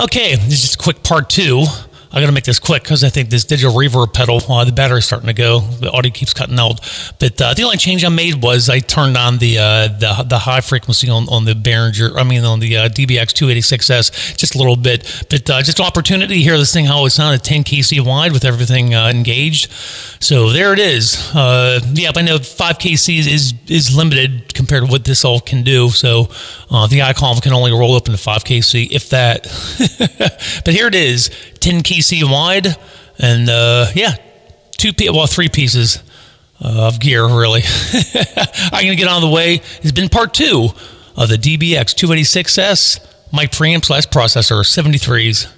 Okay, this is quick part two. I got to make this quick because I think this digital reverb pedal, uh, the battery's starting to go. The audio keeps cutting out. But uh, the only change I made was I turned on the uh, the, the high frequency on, on the Behringer, I mean on the uh, DBX 286S just a little bit. But uh, just opportunity to hear this thing how it sounded 10 kC wide with everything uh, engaged. So there it is. yeah, I know 5 kC is is limited compared to what this all can do. So the Icom can only roll up into 5 kC if that. but here it is, 10 kC wide, and uh, yeah, two well three pieces of gear really. I'm gonna get on the way. It's been part two of the DBX 286S mic preamp slash processor 73s.